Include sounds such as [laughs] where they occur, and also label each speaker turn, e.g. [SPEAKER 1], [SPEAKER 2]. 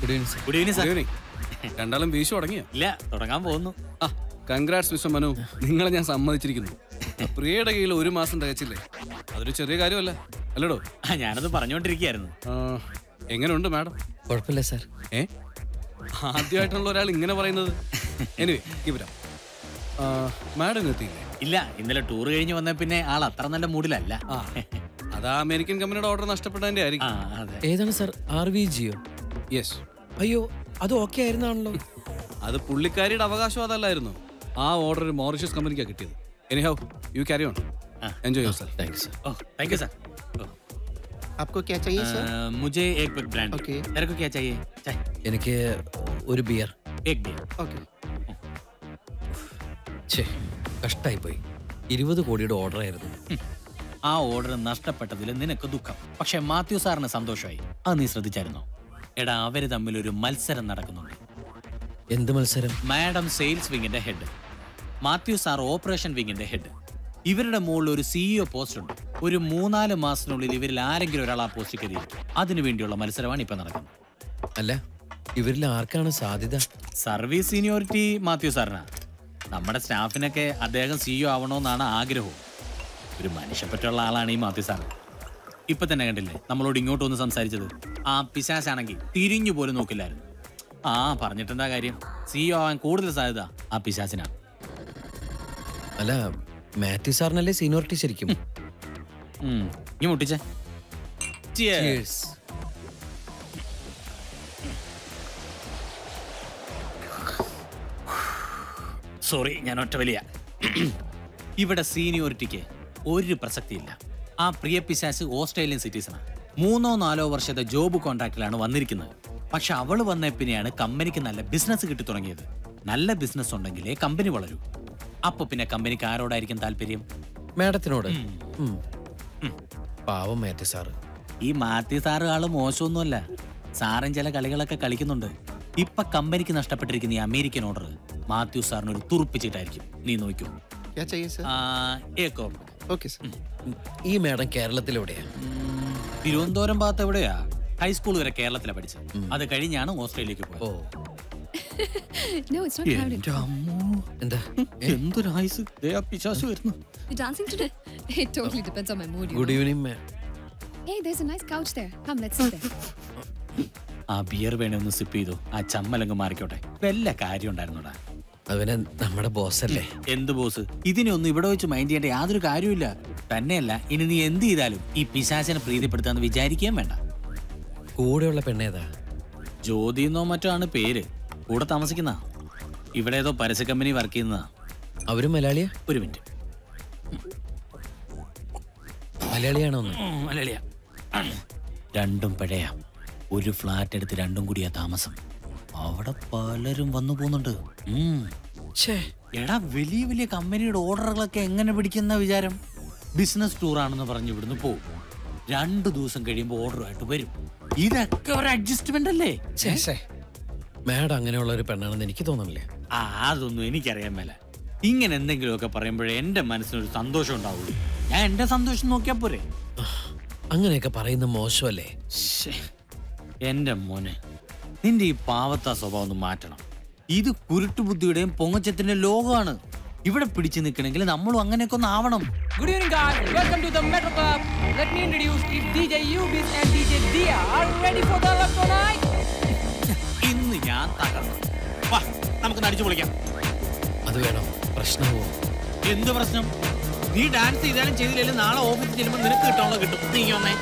[SPEAKER 1] Good evening
[SPEAKER 2] good evening sir
[SPEAKER 3] Good രണ്ടാളും വീശു തുടങ്ങിയോ?
[SPEAKER 2] ഇല്ല തുടങ്ങാൻ പോകുന്നു.
[SPEAKER 3] ആ കൺഗ്രാറ്റ്സ് മിസ്റ്റർ മനു. നിങ്ങളെ ഞാൻ സമ്മതിച്ചിരിക്കുന്നു. പ്രിയയുടെ കയ്യിൽ ഒരു മാസം തികച്ചില്ലേ? അതൊരു ചെറിയ കാര്യമല്ല. അല്ലടോ?
[SPEAKER 2] ആ ഞാനത് പറഞ്ഞുകൊണ്ടിരിക്കുകയായിരുന്നു.
[SPEAKER 3] എങ്ങനെയുണ്ട് മാഡം?
[SPEAKER 1] കുഴപ്പമില്ല സാർ
[SPEAKER 3] ഏ? ആദ്യമായിട്ടുള്ള ഒരാൾ ഇങ്ങനെ പറയുന്നത്. എനിവേ മാഡം എത്തിയില്ലേ?
[SPEAKER 2] ഇല്ല ഇന്നലെ ടൂർ കഴിഞ്ഞ് വന്ന പിന്നെ ആൾ അത്ര നല്ല മൂഡിലല്ല.
[SPEAKER 3] ആ അതാ അമേരിക്കൻ കമ്പനിയുടെ ഓർഡർ നഷ്ടപ്പെട്ടതിന്റെ ആയിരിക്കും.
[SPEAKER 2] അതെ.
[SPEAKER 1] ഏതാണ് sir R V Jio
[SPEAKER 3] yes
[SPEAKER 1] അയ്യോ അത് ഓക്കെ ആയിരുന്നാണല്ലോ [laughs]
[SPEAKER 3] അത് പുള്ളിക്കാരിയുടെ അവകാശം അതല്ലായിരുന്നു ആ ഓർഡർ മോറിഷ്യസ് കമ്പനിക്കാണ് കിട്ടിയത് anyhow you carry on enjoy yourself
[SPEAKER 1] thanks sir
[SPEAKER 2] oh thank you sir
[SPEAKER 4] आपको क्या चाहिए सर
[SPEAKER 2] मुझे एक पैक ब्रांड
[SPEAKER 4] Okay.
[SPEAKER 2] तेरे को क्या चाहिए चाय
[SPEAKER 1] എനിക്ക് ഒരു ബിയർ
[SPEAKER 2] एक बियर
[SPEAKER 4] ओके
[SPEAKER 1] ഛേ കഷ്ടായി പോയി ഇരുപത് കോടിയുടെ ഓർഡർ ആയിരുന്നു
[SPEAKER 2] ആ ഓർഡർ നഷ്ടപ്പെട്ടതിൽ നിനക്ക് ദുഃഖം പക്ഷെ മാത്യു സാറിന് സന്തോഷമായി അത് നീ ശ്രദ്ധിച്ചായിരുന്നോ എടാ അവർ തമ്മിൽ ഒരു മത്സരം നടക്കുന്നുണ്ട്.
[SPEAKER 1] എന്ത് മത്സരം?
[SPEAKER 2] മാഡം സെയിൽസ് വിങ്ങിന്റെ ഹെഡ്. മാത്യു സാർ ഓപ്പറേഷൻ വിങ്ങിന്റെ ഹെഡ്. ഇവരുടെ മുകളിൽ ഒരു സിഇഒ പോസ്റ്റ് ഉണ്ട്. ഒരു മൂന്നാൽ മാസത്തിനുള്ളിൽ ഇവരിൽ ആരെങ്കിലും ഒരാൾ ആ പോസ്റ്റ് കയറി അതിനു വേണ്ടിയുള്ള മത്സരമാണ് ഇപ്പൊ നടക്കുന്നത്.
[SPEAKER 1] അല്ല ഇവരിൽ ആർക്കാണ് സാധ്യത?
[SPEAKER 2] സർവീസ് സീനിയോറിറ്റി മാത്യു സാറിനാ. നമ്മുടെ സ്റ്റാഫിനൊക്കെ അദ്ദേഹം സിഇഒ ആവണമെന്നാണ് ആഗ്രഹവും. ഒരു മനുഷ്യപ്പറ്റുള്ള ആളാണ് ഈ മാത്യു സാർ ഇപ്പൊ തന്നെ കണ്ടില്ലേ? നമ്മളോട് ഇങ്ങോട്ട് വന്ന് സംസാരിച്ചത്. ആ പിശാശാണെങ്കിൽ തിരിഞ്ഞു പോലും നോക്കില്ലായിരുന്നു. ആ പറഞ്ഞിട്ടെന്താ കാര്യം? സിഇഒ ആവാൻ കൂടുതൽ സാധ്യത ആ പിശാസിനാണ്
[SPEAKER 1] അല്ല മാത്യു സാറിനല്ലേ സീനിയോറിറ്റി ശരിക്കും.
[SPEAKER 2] ഇങ്ങ് മുട്ടിച്ചേ. സോറി ഞാൻ ഒറ്റ വലിയ. ഇവിടെ സീനിയോറിറ്റിക്ക് ഒരു പ്രസക്തിയില്ല. ആ പ്രിയ പിശാസ് ഓസ്ട്രേലിയൻ സിറ്റിസണാണ് മൂന്നോ നാലോ വർഷത്തെ ജോബ് കോൺട്രാക്റ്റിലാണ് വന്നിരിക്കുന്നത്. പക്ഷെ അവൾ വന്ന പിന്നെയാണ് കമ്പനിക്ക് നല്ല ബിസിനസ് കിട്ടി തുടങ്ങിയത്. നല്ല ബിസിനസ് ഉണ്ടെങ്കിലേ കമ്പനി വളരൂ. അപ്പൊ പിന്നെ കമ്പനിക്ക് ആരോടായിരിക്കും താല്പര്യം?
[SPEAKER 1] മാഡത്തിനോട്. പാവം മാത്യു സാറ്.
[SPEAKER 2] ഈ മാത്യു സാറ് ആൾ മോശമൊന്നുമല്ല. സാറും ചില കളികളൊക്കെ കളിക്കുന്നുണ്ട്. ഇപ്പൊ കമ്പനിക്ക് നഷ്ടപ്പെട്ടിരിക്കുന്ന ഈ അമേരിക്കൻ ഓർഡർ മാത്യു സാറിന് ഒരു തുറപ്പിച്ചിട്ടായിരിക്കും. നീ നോക്കൂ
[SPEAKER 4] क्या ഓക്കെ സർ
[SPEAKER 1] ഈ മാഡം
[SPEAKER 2] കേരളത്തിലെവിടെയാണ് തിരുവനന്തപുരം ഭാഗത്ത് എവിടെയാ? ഹൈസ്കൂൾ വരെ കേരളത്തിലെ പഠിച്ചത്. അത് കഴിഞ്ഞാണ് ഓസ്ട്രേലിയക്ക് പോയത്.
[SPEAKER 1] ഗുഡ്
[SPEAKER 2] ആ ബിയർ വേണേ ഒന്ന് സിപ്പ് ചെയ്തു. ആ ചമ്മലങ്ങ് മാറിക്കോട്ടെ. വല്ല കാര്യം ഉണ്ടായിരുന്നോടാ?
[SPEAKER 1] അവനെ നമ്മുടെ ബോസ് അല്ലേ
[SPEAKER 2] എന്ത് ബോസ്? ഇതിനൊന്നും ഇവിടെ വെച്ച് മൈൻഡ് ചെയ്യേണ്ട യാതൊരു കാര്യമില്ല തന്നെയല്ല ഇനി നീ എന്ത് ചെയ്താലും ഈ പിശാചനെ പ്രീതിപ്പെടുത്താന്ന് വിചാരിക്കുകയും വേണ്ട.
[SPEAKER 1] കൂടെയുള്ള പെണ്ണേതാ
[SPEAKER 2] ജ്യോതി എന്നോ മറ്റോ ആണ് പേര്. കൂടെ താമസിക്കുന്ന ഇവിടെ ഏതോ പരസ്യ കമ്പനി വർക്ക് ചെയ്യുന്നതാ.
[SPEAKER 1] അവരും മലയാളിയാ?
[SPEAKER 2] ഒരു മിനിറ്റ്.
[SPEAKER 1] മലയാളിയാണോ
[SPEAKER 2] മലയാളിയാ. രണ്ടും പഴയ. ഒരു ഫ്ലാറ്റ് എടുത്ത് രണ്ടും കൂടിയാ താമസം. അവിടെ പലരും വന്നു പോകുന്നുണ്ട്. എടാ വലിയ വലിയ കമ്പനിയുടെ ഓർഡറുകളൊക്കെ എങ്ങനെ പിടിക്കുന്ന വിചാരം? ബിസിനസ് ടൂർ ആണെന്ന് പറഞ്ഞ് ഇവിടുന്ന് പോകും രണ്ടു ദിവസം കഴിയുമ്പോൾ ഓർഡറുമായിട്ട് വരും. ഇതൊക്കെ ഒരു അഡ്ജസ്റ്റ്മെന്റ് അല്ലേ?
[SPEAKER 1] ഛേ. ഛേ മാഡം അങ്ങനെയുള്ള ഒരു പെണ്ണാണെന്ന് എനിക്ക് തോന്നുന്നില്ലേ?
[SPEAKER 2] ആ അതൊന്നും എനിക്കറിയാൻ മേല. ഇങ്ങനെ എന്തെങ്കിലുമൊക്കെ പറയുമ്പോഴേ എന്റെ മനസ്സിനൊരു സന്തോഷം ഉണ്ടാവുള്ളൂ. ഞാൻ എന്റെ സന്തോഷം നോക്കിയാ പോരെ.
[SPEAKER 1] അങ്ങനെയൊക്കെ പറയുന്ന മോശമല്ലേ.
[SPEAKER 2] എന്റെ മോനെ. നിന്റെ ഈ പാവത്ത സ്വഭാവം ഒന്ന് മാറ്റണം. ഇത് കുരുട്ടുബുദ്ധിയുടെയും പൊങ്ങച്ചത്തിന്റെ ലോകമാണ്. ഇവിടെ പിടിച്ചു നിൽക്കണമെങ്കിൽ നമ്മളും അങ്ങനെയൊക്കെ ഒന്ന് ആവണം.
[SPEAKER 5] Good evening guys. Welcome to the metro club let me introduce it's DJ Ubis and DJ Dia. Are you ready for the electro
[SPEAKER 2] ഇന്ന് ഞാൻ തകർന്നു. വാ നമുക്ക് അടിച്ചു പൊളിക്കാം.
[SPEAKER 1] അത് വേണം? പ്രശ്നമോ?
[SPEAKER 2] എന്ത് പ്രശ്നം? നീ ഡാൻസ് ചെയ്താലും ചെയ്തില്ലെങ്കിലും നാളെ ഓഫീസിൽ ചെല്ലുമ്പോൾ നിനക്ക് കിട്ടാനുള്ള കിട്ടും. നീ ഒന്നേ